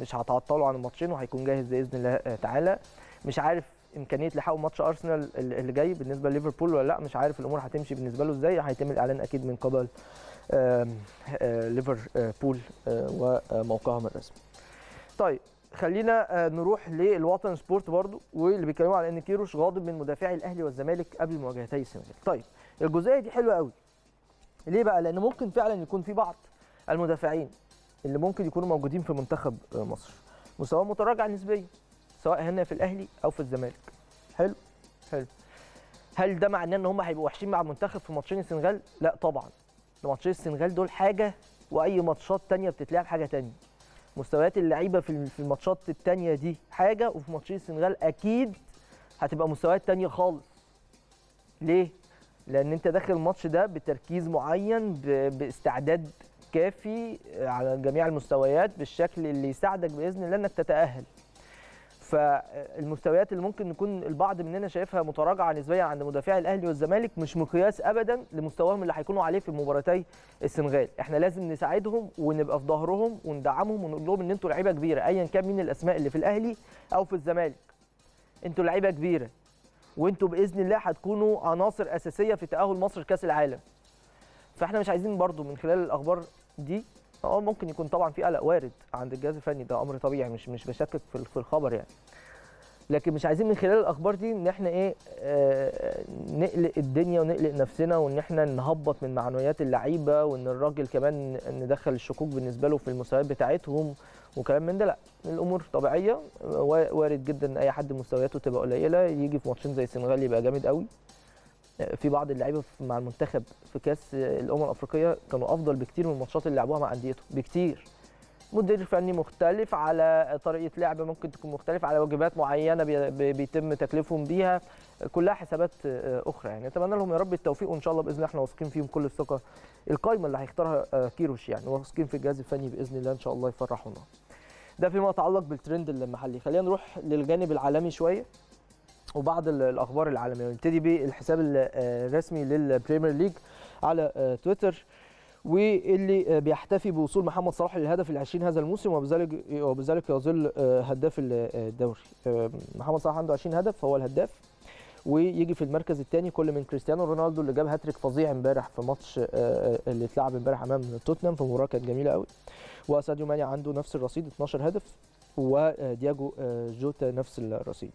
مش هتعطله عن الماتشين وهيكون جاهز بإذن الله آه، تعالى. مش عارف إمكانية لحقه ماتش أرسنال اللي جاي بالنسبة لليفربول ولا لأ. مش عارف الأمور هتمشي بالنسبة له إزاي. هيتم الإعلان أكيد من قبل آه، ليفربول آه، وموقعهم الرسمي. طيب خلينا آه، نروح للوطن سبورت برضو واللي بيتكلموا على إن كيروش غاضب من مدافعي الأهلي والزمالك قبل مواجهتي السنغال طيب الجزئية دي حلوة قوي. ليه بقى؟ لأن ممكن فعلا يكون في بعض المدافعين اللي ممكن يكونوا موجودين في منتخب آه، مصر. مستواهم متراجع نسبيا سواء هنا في الأهلي أو في الزمالك. حلو؟ حلو. هل ده معناه إن هم هيبقوا وحشين مع المنتخب في ماتشين السنغال؟ لا طبعا. ماتشين السنغال دول حاجة وأي ماتشات تانية بتتلعب حاجة تانية. مستويات اللعيبة في الماتشات التانية دي حاجة وفي ماتشين السنغال أكيد هتبقى مستويات تانية خالص. ليه؟ لأن أنت داخل الماتش ده بتركيز معين باستعداد كافي على جميع المستويات بالشكل اللي يساعدك بإذن الله إنك تتأهل. فالمستويات اللي ممكن نكون البعض مننا شايفها متراجعة نسبيا عند مدافعي الأهلي والزمالك مش مقياس ابدا لمستواهم اللي هيكونوا عليه في مباراتي السنغال. إحنا لازم نساعدهم ونبقى في ظهرهم وندعمهم ونقول لهم إن أنتوا لعيبة كبيرة ايا كان مين الأسماء اللي في الأهلي أو في الزمالك. أنتوا لعيبة كبيرة وأنتوا بإذن الله هتكونوا عناصر أساسية في تأهل مصر لكأس العالم. فإحنا مش عايزين برضو من خلال الأخبار دي آه ممكن يكون طبعا في قلق وارد عند الجهاز الفني. ده أمر طبيعي مش مش بشكك في الخبر يعني. لكن مش عايزين من خلال الأخبار دي إن إحنا إيه آه نقلق الدنيا ونقلق نفسنا وإن إحنا نهبط من معنويات اللعيبة وإن الراجل كمان ندخل الشكوك بالنسبة له في المستويات بتاعتهم وكلام من ده. لأ الأمور طبيعية وا- وارد جدا إن أي حد مستوياته تبقى قليلة. يجي في ماتشين زي السنغال يبقى جامد قوي. في بعض اللعيبة مع المنتخب في كأس الأمم الأفريقية كانوا أفضل بكتير من الماتشات اللي لعبوها مع انديتهم بكتير. مدير فني مختلف على طريقة لعب ممكن تكون مختلفة على واجبات معينة بي- بي- بيتم تكليفهم بيها كلها حسابات آه، أخرى يعني. أتمنى لهم يا رب التوفيق وإن شاء الله بإذن الله إحنا واثقين فيهم كل الثقة القايمة اللي هيختارها آه، كيروش يعني. واثقين في الجهاز الفني بإذن الله إن شاء الله يفرحونا. ده فيما يتعلق بالترند المحلي خلينا نروح للجانب العالمي شوية. وبعض ال- الأخبار العالمية. نبتدي بالحساب ال- آه، الرسمي للبريمير ليج على آه، تويتر واللي آه، بيحتفي بوصول محمد صلاح للهدف العشرين هذا الموسم وبذلك وبذلك يظل هداف ال- الدوري. محمد صلاح عنده 20 هدف هو الهداف ويجي في المركز الثاني كل من كريستيانو رونالدو اللي جاب هاتريك فظيع امبارح في ماتش اللي اتلعب امبارح أمام توتنهام في مباراة كانت جميلة قوي وساديو ماني عنده نفس الرصيد 12 هدف ودياجو جوتا نفس الرصيد.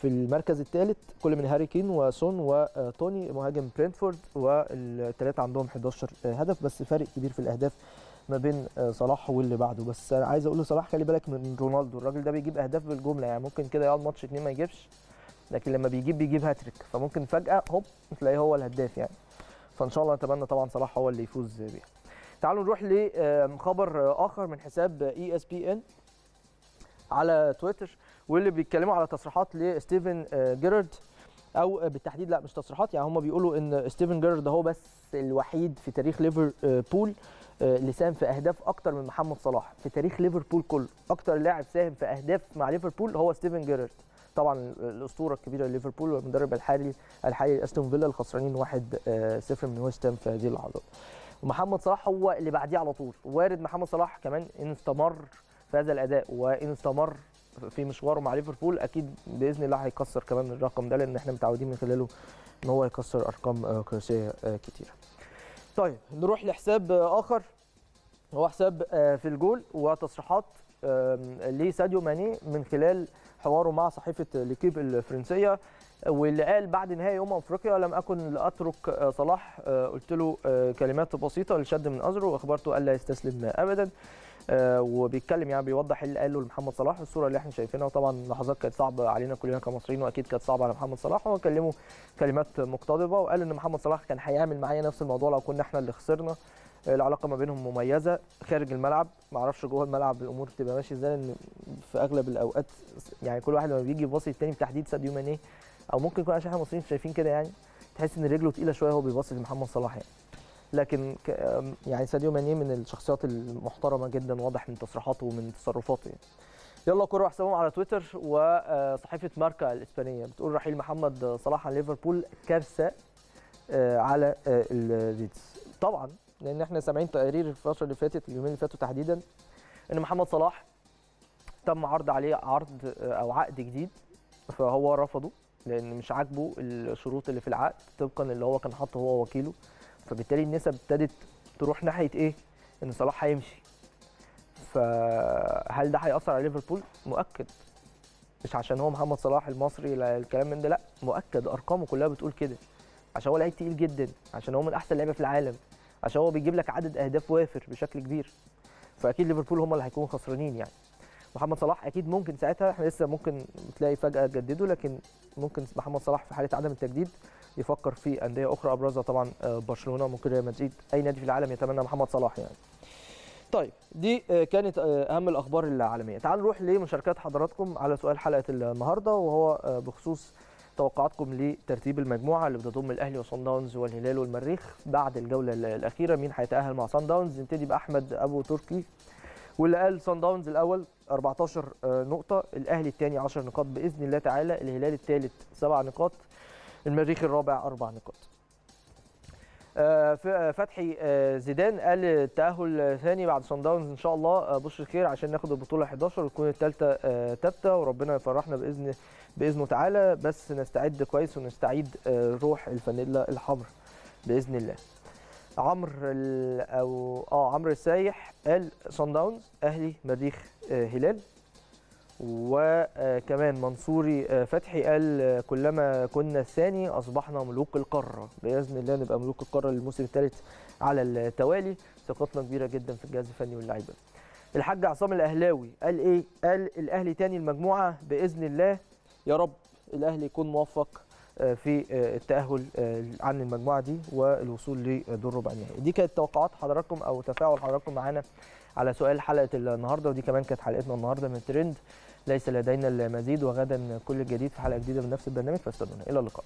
في المركز الثالث كل من هاري كين وسون وتوني مهاجم برينتفورد والثلاثة عندهم 11 هدف بس فرق كبير في الأهداف ما بين آه، صلاح واللي بعده. بس أنا عايز أقول لصلاح خلي بالك من رونالدو. الراجل ده بيجيب أهداف بالجملة يعني ممكن كده يقعد ماتش اتنين ما يجيبش لكن لما بيجيب بيجيب هاتريك. فممكن فجأة هوب تلاقيه هو الهداف يعني. فإن شاء الله نتمنى طبعا صلاح هو اللي يفوز بيها تعالوا نروح لخبر آخر من حساب ESPN على تويتر. واللي بيتكلموا على تصريحات لستيفن آه، جيرارد أو بالتحديد لا مش تصريحات يعني هم بيقولوا إن ستيفن جيرارد هو بس الوحيد في تاريخ ليفربول آه، اللي ساهم في أهداف أكتر من محمد صلاح في تاريخ ليفربول كله. أكتر لاعب ساهم في أهداف مع ليفربول هو ستيفن جيرارد طبعا الأسطورة الكبيرة لليفربول والمدرب الحالي الحالي لاستون فيلا الخسرانين 1-0 من ويست هام في هذه اللحظات ومحمد صلاح هو اللي بعديه على طول. وارد محمد صلاح كمان إن استمر في هذا الأداء وإن استمر في مشواره مع ليفربول أكيد بإذن الله هيكسر كمان الرقم ده لأن إحنا متعودين من خلاله إن هو يكسر أرقام آه، قياسية آه، كتيرة. طيب نروح لحساب آه، آخر هو حساب في الجول وتصريحات لساديو ماني من خلال حواره مع صحيفة ليكيب الفرنسية واللي قال بعد نهائي أمم أفريقيا لم أكن لأترك صلاح قلت له كلمات بسيطة لشد من أزره وأخبرته الا يستسلم ابدا وبيتكلم يعني بيوضح اللي قاله لمحمد صلاح الصورة اللي إحنا شايفينها. وطبعا لحظات كانت صعبة علينا كلنا كمصريين وأكيد كانت صعبة على محمد صلاح. هو كلمه كلمات مقتضبة وقال إن محمد صلاح كان هيعمل معايا نفس الموضوع لو كنا إحنا اللي خسرنا. آه، العلاقة ما بينهم مميزة خارج الملعب. ما أعرفش جوه الملعب الأمور بتبقى ماشية إزاي لأن في أغلب الأوقات يعني كل واحد لما بيجي يباصي التاني بتحديد ساديو ماني. أو ممكن يكون عشان إحنا مصريين شايفين كده يعني. تحس إن رجله تقيلة شوية وهو بيباصي لمحمد صلاح يعني. لكن يعني ساديو ماني من الشخصيات المحترمة جدا واضح من تصريحاته ومن تصرفاته يعني. يلا كرة حسابهم على تويتر وصحيفة ماركا الإسبانية. بتقول رحيل محمد صلاح عن ليفربول كارثة آه، على آه، الريدز. طبعا لأن إحنا سامعين تقارير الفترة اللي فاتت اليومين اللي فاتوا تحديدا إن محمد صلاح تم عرض عليه عرض آه، أو عقد جديد فهو رفضه لأن مش عاجبه الشروط اللي في العقد طبقا اللي هو كان حاطه هو وكيله. فبالتالي النسب ابتدت تروح ناحية إيه؟ إن صلاح هيمشي. فهل ده هيأثر على ليفربول؟ مؤكد. مش عشان هو محمد صلاح المصري لا الكلام من ده لأ مؤكد أرقامه كلها بتقول كده. عشان هو لعيب تقيل جدا، عشان هو من أحسن لعيبة في العالم، عشان هو بيجيب لك عدد أهداف وافر بشكل كبير. فأكيد ليفربول هم اللي هيكونوا خسرانين يعني. محمد صلاح أكيد ممكن ساعتها إحنا لسه ممكن تلاقي فجأة جدده لكن ممكن محمد صلاح في حالة عدم التجديد يفكر في أندية أخرى أبرزها طبعا آه، برشلونة ممكن ريال مدريد. أي نادي في العالم يتمنى محمد صلاح يعني. طيب دي آه، كانت آه، أهم الأخبار العالمية. تعالوا نروح لمشاركات حضراتكم على سؤال حلقة النهارده وهو بخصوص توقعاتكم لترتيب المجموعة اللي بتضم الأهلي وصن داونز والهلال والمريخ بعد الجولة ال- الأخيرة. مين هيتأهل مع صن داونز؟ نبتدي بأحمد أبو تركي واللي قال صن داونز الأول 14 آه، نقطة الأهلي الثاني 10 نقاط بإذن الله تعالى الهلال الثالث 7 نقاط. المريخ الرابع أربع نقاط. آه، فتحي آه، زيدان قال التأهل ثاني بعد صن داونز إن شاء الله آه، بشر خير عشان ناخد البطولة 11 وتكون الثالثه ثابته وربنا يفرحنا بإذن بإذنه تعالى بس نستعد كويس ونستعيد روح الفانيلا الحمر بإذن الله. عمرو أو آه عمرو السايح قال صن داونز أهلي مريخ هلال وكمان منصوري آه، فتحي قال آه، كلما كنا الثاني أصبحنا ملوك القارة. بإذن الله نبقى ملوك القارة للموسم الثالث على التوالي. ثقتنا كبيرة جدا في الجهاز الفني واللعيبة. الحاج عصام الأهلاوي قال إيه؟ قال الأهلي تاني المجموعة. بإذن الله يا رب الأهلي يكون موفق آه، في التأهل عن المجموعة دي والوصول لدور ربع النهائي. دي كانت توقعات حضراتكم أو تفاعل حضراتكم معانا على سؤال حلقة النهارده ودي كمان كانت حلقتنا النهارده من ترند. ليس لدينا المزيد وغدا كل الجديد في حلقة جديدة من نفس البرنامج فاستنونا. إلى اللقاء.